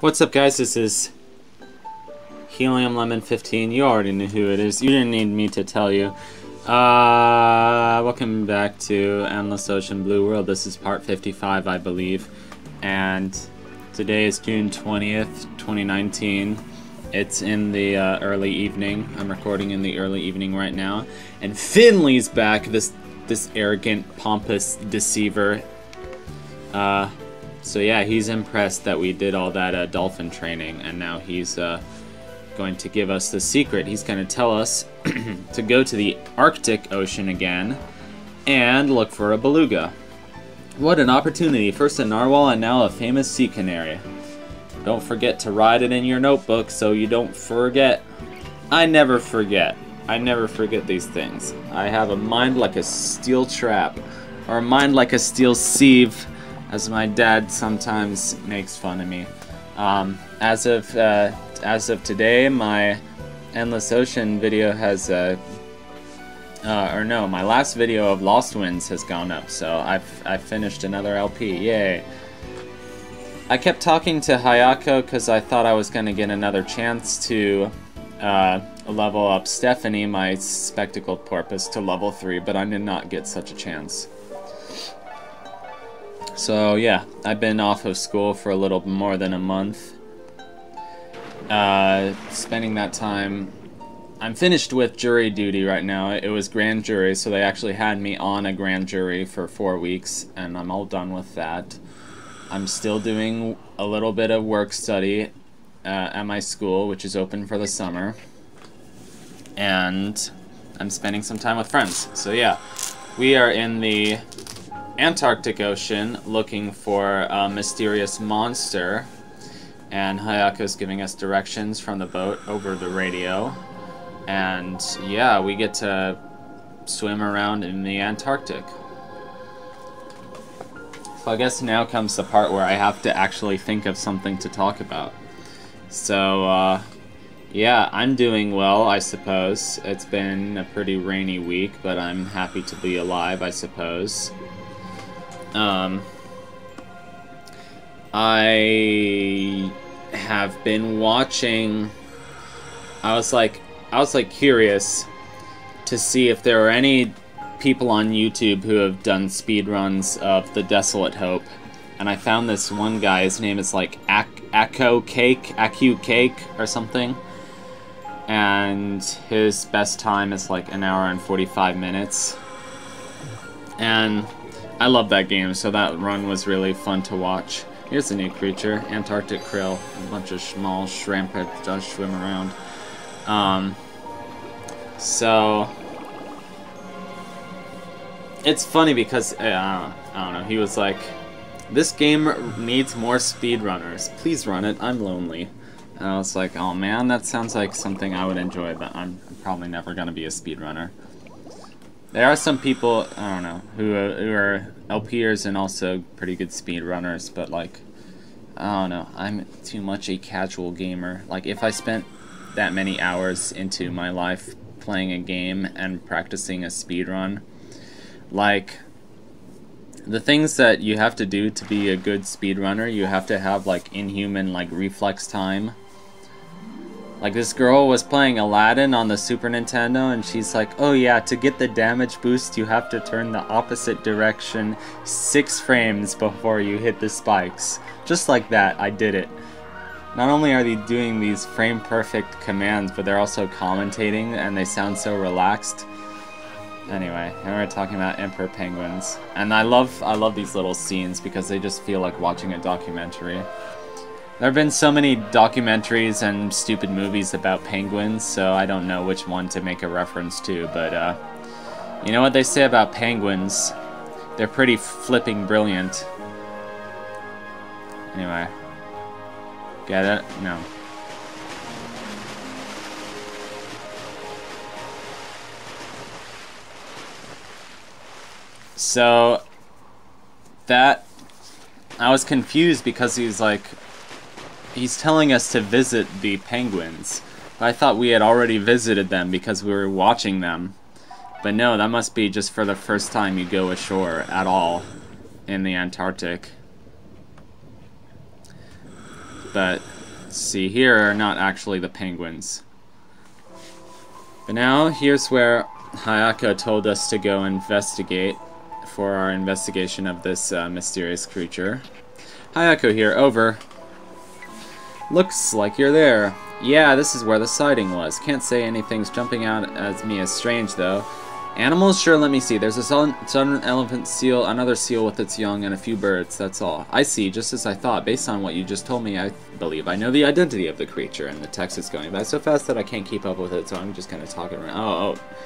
What's up guys, this is Helium Lemon 15. You already knew who it is. You didn't need me to tell you. Uh, welcome back to Endless Ocean Blue World. This is part 55, I believe. And today is June 20th, 2019. It's in the uh, early evening. I'm recording in the early evening right now. And Finley's back, this this arrogant, pompous deceiver. Uh, so yeah, he's impressed that we did all that uh, dolphin training, and now he's uh, going to give us the secret. He's going to tell us to go to the Arctic Ocean again and look for a beluga. What an opportunity! First a narwhal and now a famous sea canary. Don't forget to write it in your notebook so you don't forget. I never forget. I never forget these things. I have a mind like a steel trap, or a mind like a steel sieve as my dad sometimes makes fun of me. Um, as of uh, as of today, my Endless Ocean video has, uh, uh, or no, my last video of Lost Winds has gone up, so I've I've finished another LP. Yay! I kept talking to Hayako because I thought I was going to get another chance to uh, level up Stephanie, my spectacled porpoise, to level 3, but I did not get such a chance. So yeah, I've been off of school for a little more than a month. Uh, spending that time, I'm finished with jury duty right now. It was grand jury, so they actually had me on a grand jury for four weeks, and I'm all done with that. I'm still doing a little bit of work study uh, at my school, which is open for the summer, and I'm spending some time with friends. So yeah, we are in the Antarctic Ocean looking for a mysterious monster. And Hayako's giving us directions from the boat over the radio. And yeah, we get to swim around in the Antarctic. So I guess now comes the part where I have to actually think of something to talk about. So, uh, yeah, I'm doing well, I suppose. It's been a pretty rainy week, but I'm happy to be alive, I suppose. Um, I have been watching. I was like, I was like curious to see if there are any people on YouTube who have done speed runs of the Desolate Hope, and I found this one guy. His name is like Akko Cake, Akku Cake, or something. And his best time is like an hour and 45 minutes. And I love that game, so that run was really fun to watch. Here's a new creature, Antarctic krill. A bunch of small shrimp that does swim around. Um, so, it's funny because, uh, I don't know, he was like, this game needs more speedrunners. Please run it, I'm lonely. And I was like, oh man, that sounds like something I would enjoy, but I'm probably never going to be a speedrunner. There are some people, I don't know, who are, who are LPers and also pretty good speed runners, but like, I don't know, I'm too much a casual gamer. Like, if I spent that many hours into my life playing a game and practicing a speed run, like, the things that you have to do to be a good speedrunner, you have to have like inhuman like reflex time like this girl was playing Aladdin on the Super Nintendo and she's like, oh yeah, to get the damage boost you have to turn the opposite direction six frames before you hit the spikes. Just like that, I did it. Not only are they doing these frame perfect commands, but they're also commentating and they sound so relaxed. Anyway, we are talking about emperor penguins. And I love I love these little scenes because they just feel like watching a documentary. There have been so many documentaries and stupid movies about penguins, so I don't know which one to make a reference to, but, uh, you know what they say about penguins? They're pretty flipping brilliant. Anyway. Get it? No. So, that, I was confused because he's like, he's telling us to visit the penguins. I thought we had already visited them because we were watching them. But no, that must be just for the first time you go ashore at all in the Antarctic. but see here are not actually the penguins. But now, here's where Hayako told us to go investigate for our investigation of this uh, mysterious creature. Hayako here, over. Looks like you're there. Yeah, this is where the sighting was. Can't say anything's jumping out as me as strange, though. Animals? Sure, let me see. There's a southern elephant seal, another seal with its young, and a few birds, that's all. I see, just as I thought. Based on what you just told me, I believe I know the identity of the creature, and the text is going by so fast that I can't keep up with it, so I'm just kind of talking around. Oh, oh.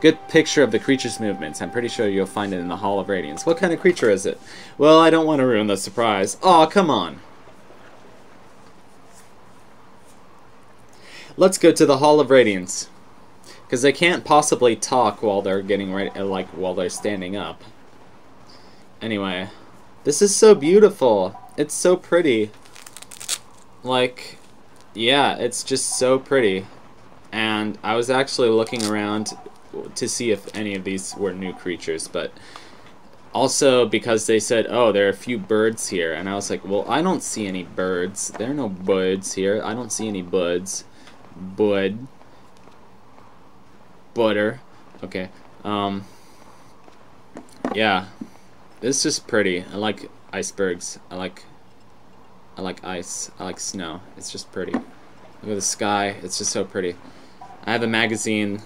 Good picture of the creature's movements. I'm pretty sure you'll find it in the Hall of Radiance. What kind of creature is it? Well, I don't want to ruin the surprise. Aw, oh, come on. Let's go to the Hall of Radiance. Because they can't possibly talk while they're getting ready, uh, like, while they're standing up. Anyway, this is so beautiful. It's so pretty. Like, yeah, it's just so pretty. And I was actually looking around to see if any of these were new creatures, but also because they said, oh, there are a few birds here, and I was like, well, I don't see any birds. There are no birds here. I don't see any buds bud, butter. Okay. Um. Yeah, this is pretty. I like icebergs. I like. I like ice. I like snow. It's just pretty. Look at the sky. It's just so pretty. I have a magazine.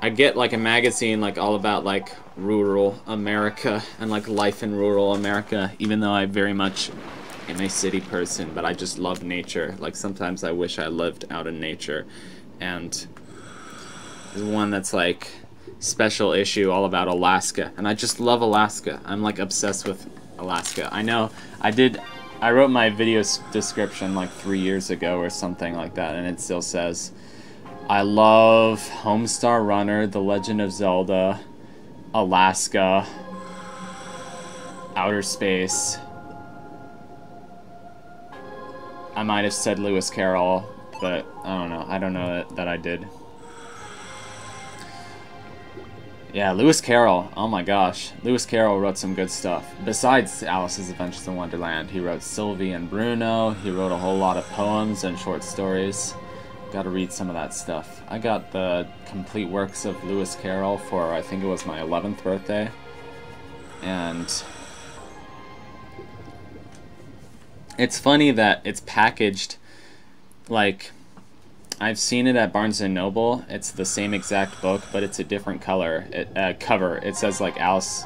I get like a magazine like all about like rural America and like life in rural America, even though I very much am a city person, but I just love nature. Like sometimes I wish I lived out in nature. And there's one that's like special issue all about Alaska. And I just love Alaska. I'm like obsessed with Alaska. I know I did I wrote my video description like three years ago or something like that, and it still says, I love Homestar Runner, The Legend of Zelda, Alaska, outer space, I might have said Lewis Carroll, but I don't know. I don't know that, that I did. Yeah, Lewis Carroll. Oh my gosh. Lewis Carroll wrote some good stuff. Besides Alice's Adventures in Wonderland, he wrote Sylvie and Bruno. He wrote a whole lot of poems and short stories. Gotta read some of that stuff. I got the complete works of Lewis Carroll for, I think it was my 11th birthday. And it's funny that it's packaged like I've seen it at Barnes and Noble. It's the same exact book, but it's a different color it, uh, cover. It says like Alice,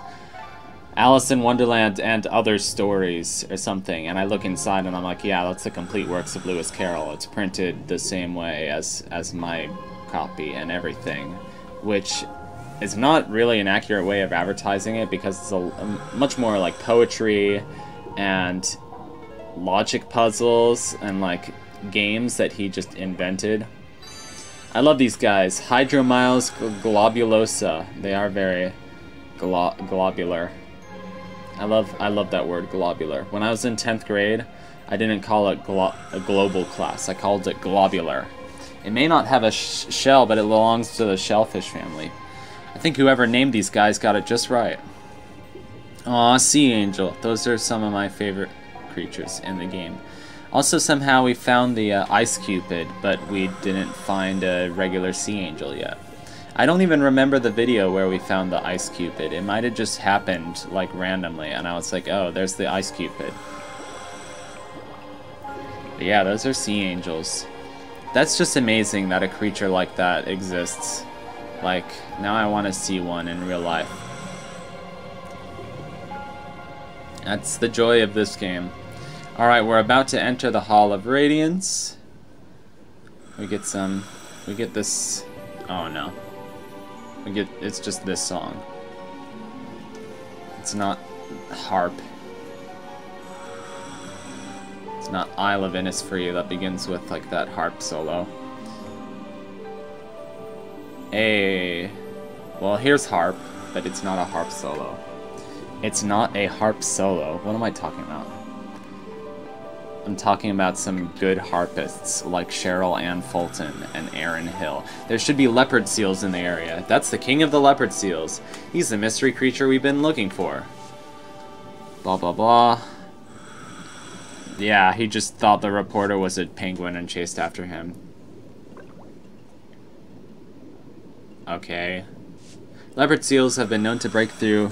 Alice in Wonderland and other stories or something. And I look inside and I'm like, yeah, that's the complete works of Lewis Carroll. It's printed the same way as as my copy and everything, which is not really an accurate way of advertising it because it's a, a much more like poetry and logic puzzles and like games that he just invented. I love these guys. Hydromyles globulosa. They are very glo globular. I love I love that word globular. When I was in 10th grade, I didn't call it glo a global class. I called it globular. It may not have a sh shell, but it belongs to the shellfish family. I think whoever named these guys got it just right. Aw, Sea Angel. Those are some of my favorite creatures in the game. Also, somehow we found the uh, Ice Cupid, but we didn't find a regular Sea Angel yet. I don't even remember the video where we found the Ice Cupid. It might have just happened, like, randomly, and I was like, oh, there's the Ice Cupid. But yeah, those are Sea Angels. That's just amazing that a creature like that exists. Like, now I want to see one in real life. That's the joy of this game. Alright, we're about to enter the Hall of Radiance. We get some... We get this... Oh no. We get... It's just this song. It's not harp. It's not Isle of Innisfree that begins with like that harp solo. A... Well, here's harp, but it's not a harp solo. It's not a harp solo. What am I talking about? I'm talking about some good harpists like Cheryl Ann Fulton and Erin Hill. There should be leopard seals in the area. That's the king of the leopard seals. He's the mystery creature we've been looking for. Blah blah blah. Yeah, he just thought the reporter was a penguin and chased after him. Okay. Leopard seals have been known to break through...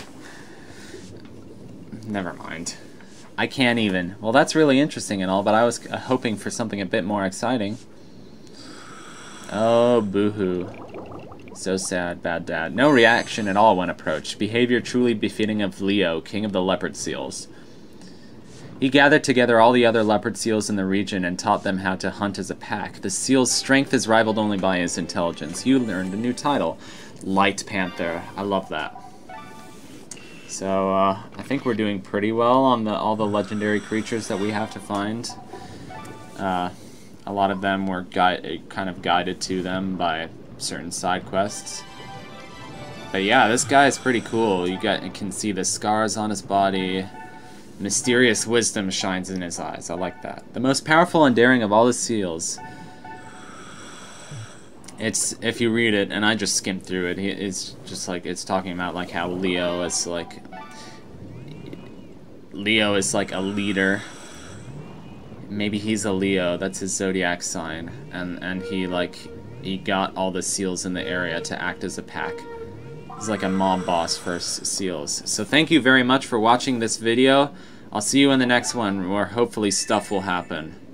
Never mind. I can't even. Well, that's really interesting and all, but I was uh, hoping for something a bit more exciting. Oh, boohoo. So sad, bad dad. No reaction at all when approached. Behavior truly befitting of Leo, king of the leopard seals. He gathered together all the other leopard seals in the region and taught them how to hunt as a pack. The seal's strength is rivaled only by his intelligence. You learned a new title, Light Panther. I love that. So uh, I think we're doing pretty well on the all the legendary creatures that we have to find. Uh, a lot of them were kind of guided to them by certain side quests. But yeah, this guy is pretty cool. You, you can see the scars on his body. Mysterious wisdom shines in his eyes. I like that. The most powerful and daring of all the seals. It's if you read it, and I just skimmed through it. It's just like it's talking about like how Leo is like Leo is like a leader. Maybe he's a Leo. That's his zodiac sign, and and he like he got all the seals in the area to act as a pack. He's like a mob boss for seals. So thank you very much for watching this video. I'll see you in the next one where hopefully stuff will happen.